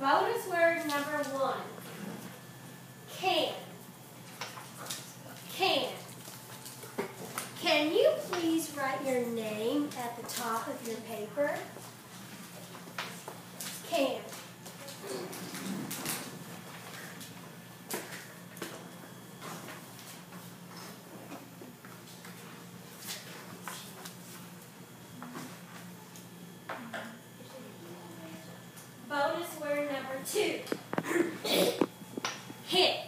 Bonus word number one. Can. Can. Can you please write your name at the top of your paper? Can. hit.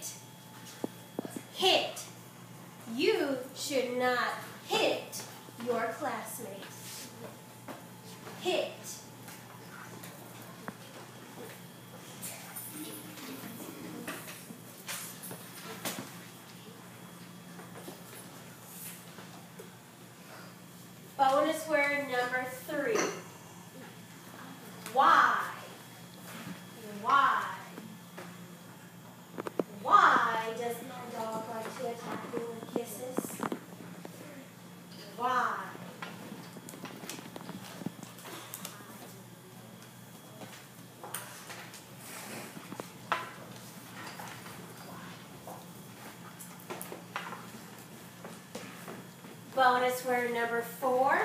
Bonus word number four.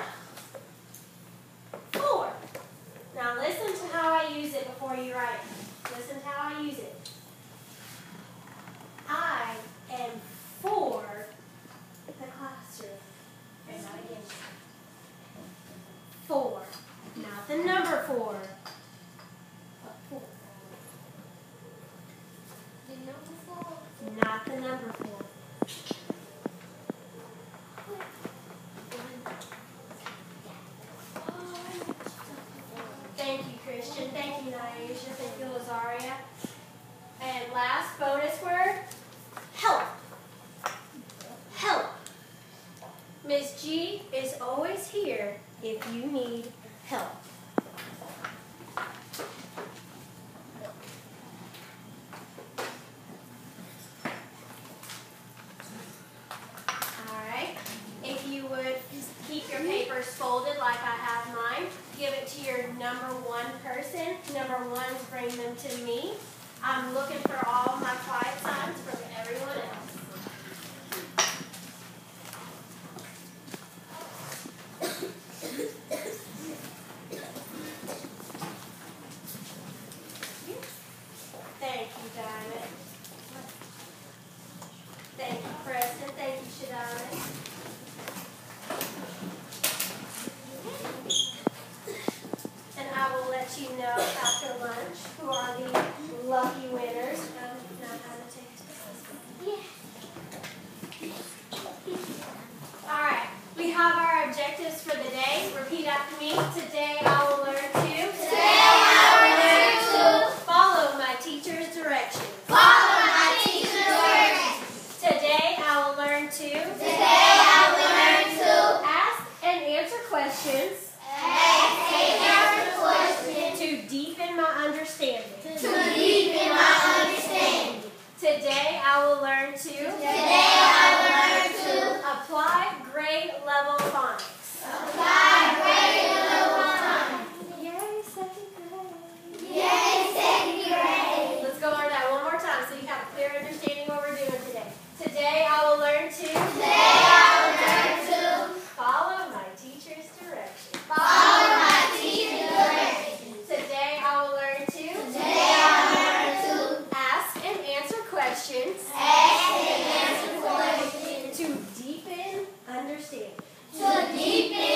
Not the number four. number one. you know two. Sonipe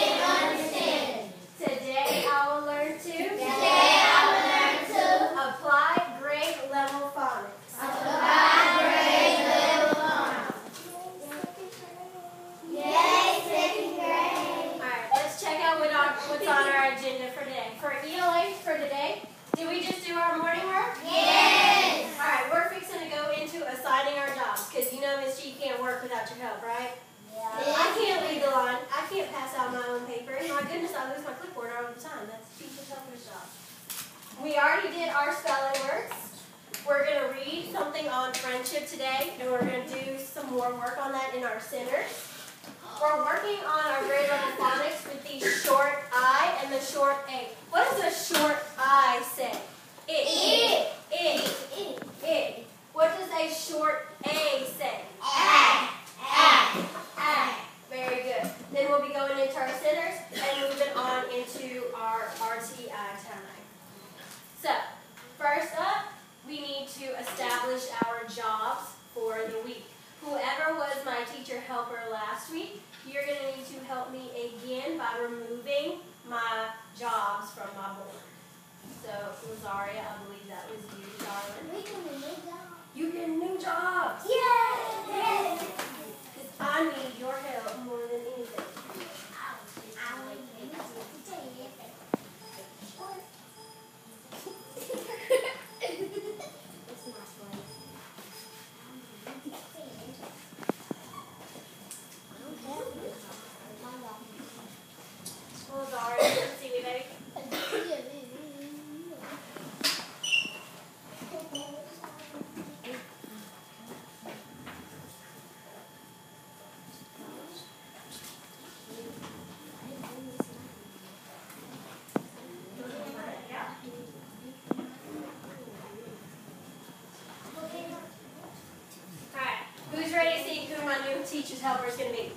We already did our spelling words. We're going to read something on friendship today, and we're going to do some more work on that in our centers. We're working on our grade level phonics with the short I and the short A. What does a short I say? It. It. It. It. What does a short A say? A, a, a. Very good. Then we'll be going into our centers. So, first up, we need to establish our jobs for the week. Whoever was my teacher helper last week, you're going to need to help me again by removing my jobs from my board. So, Lazaria, I believe that was you, darling. We can remove jobs. You get new jobs. Yay! Because I need your help. teaches how we're going to make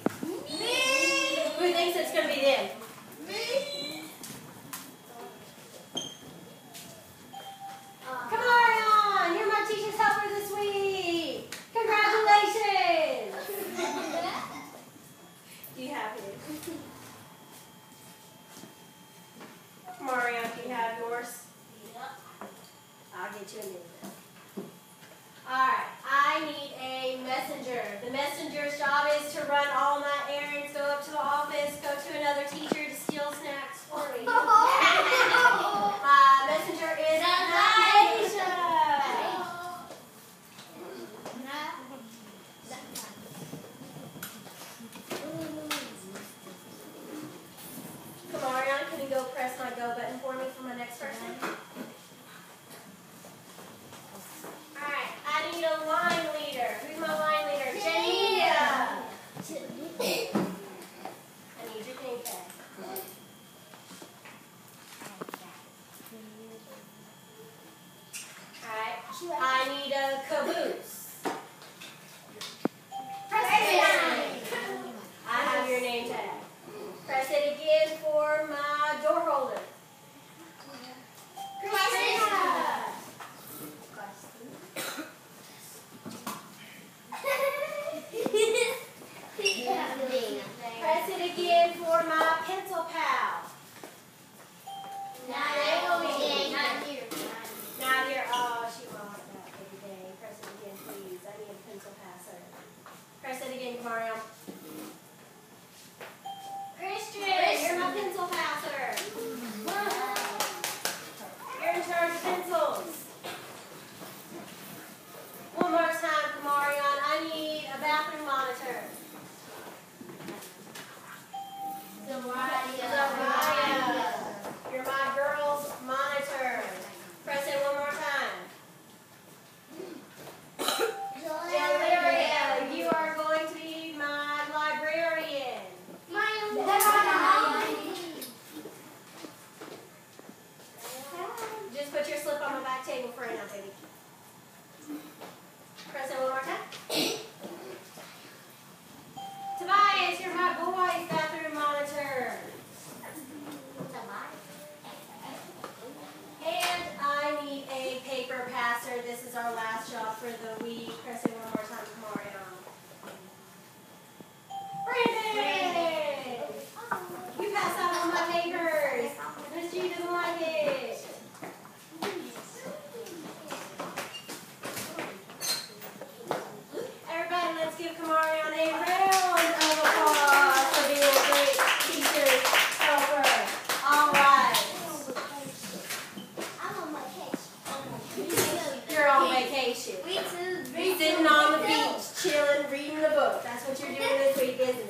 vacation. We too. Sitting on the beach, chilling, reading a book. That's what you're doing this week, isn't it?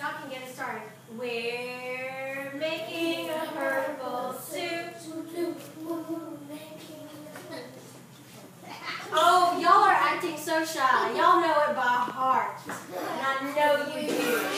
Y'all can get it started. We're making a purple soup. Oh, y'all are acting so shy. Y'all know it by heart. And I know you do.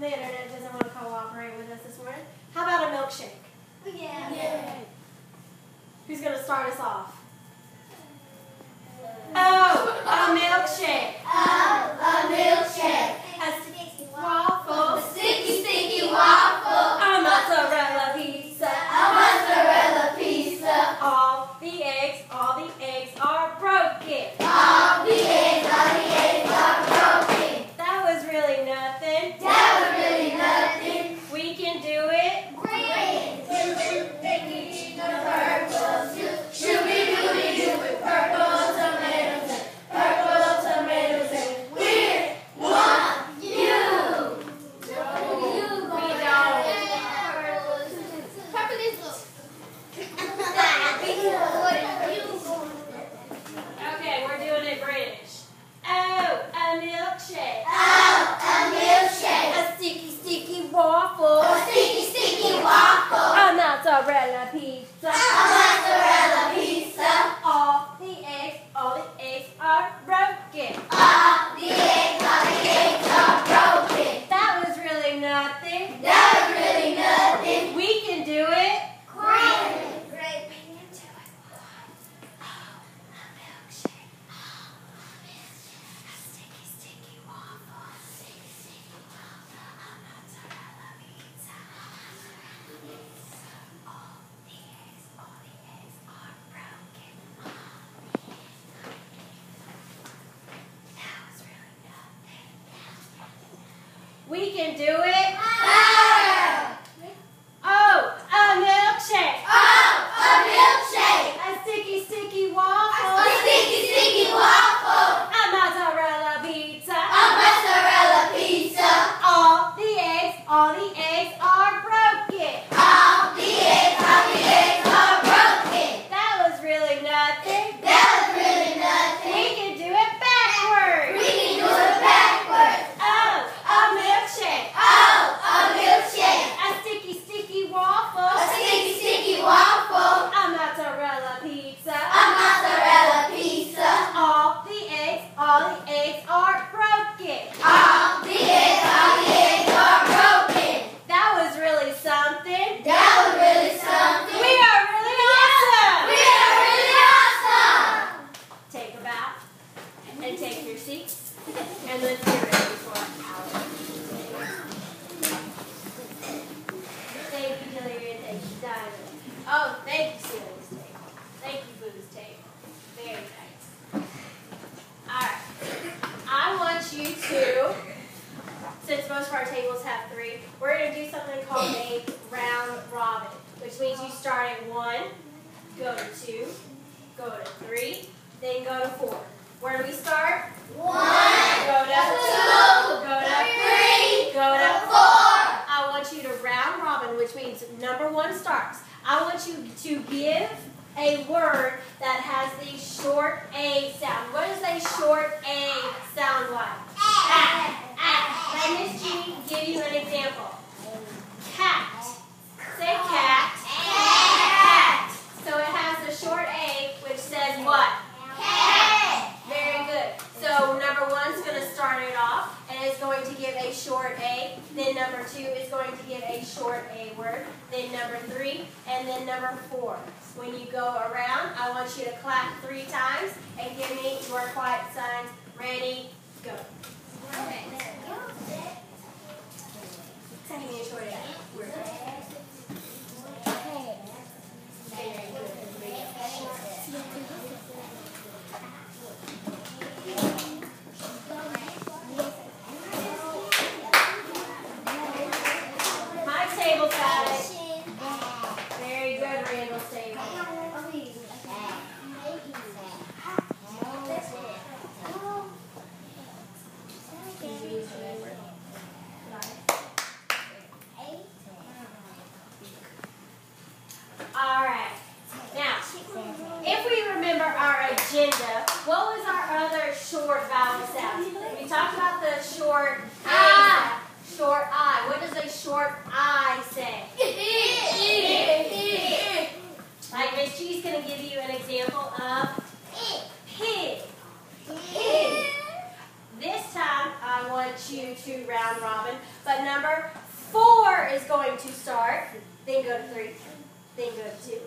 the internet doesn't want to cooperate with us this morning. How about a milkshake? Oh, yeah. yeah. Who's going to start us off? Mozzarella pizza. can do it. we're going to do something called a round robin, which means you start at one, go to two, go to three, then go to four. Where do we start? One, go to two, go to three, go to four. I want you to round robin, which means number one starts. I want you to give a word that has the short A sound. What is a short A sound like? Give you an example. Cat. Say cat. Cat. So it has a short A, which says what? Very good. So number one's going to start it off, and it's going to give a short A. Then number two is going to give a short A word. Then number three, and then number four. When you go around, I want you to clap three times and give me your quiet signs. Ready, go. Give me a short A. word. Very good. My table's got it. Very good, Randall's table. All right. Now, if we remember our agenda, what was our other short vowel sound? We talked about the short I. Short I. What does a short I say? Like Miss G's going to give you an example of pig. This time I want you to round robin, but number four is going to start. Then go to three. Then go to two.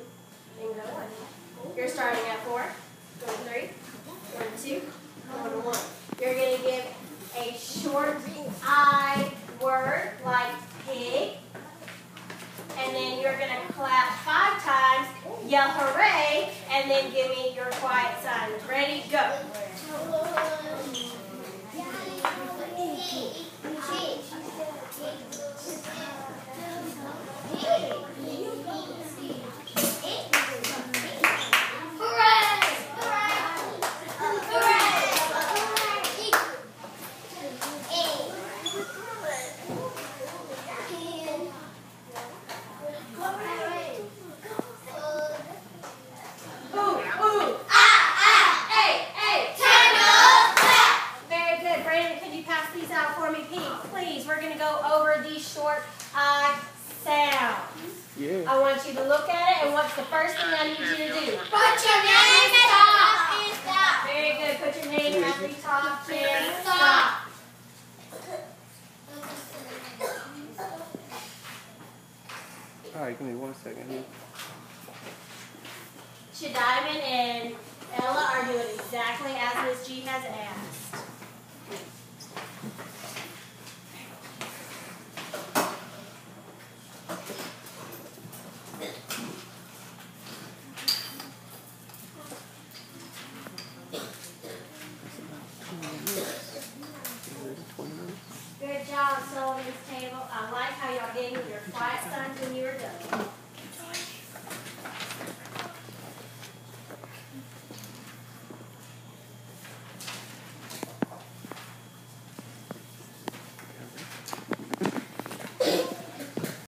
Then go to one. You're starting at four. Go three. Go two. Go one. You're going to give a short I